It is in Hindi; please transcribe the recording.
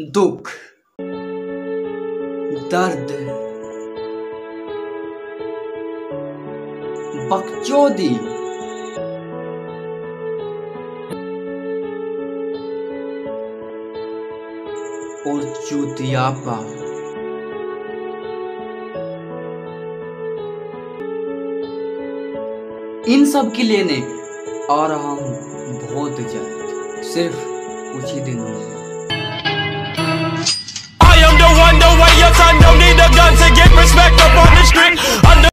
दुख, दर्द, बकचोदी। और चूतियापा इन सब की लेने आ रहा बहुत जल्द सिर्फ़ कुछ ही दिनों में।